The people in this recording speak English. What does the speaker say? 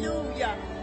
Hallelujah.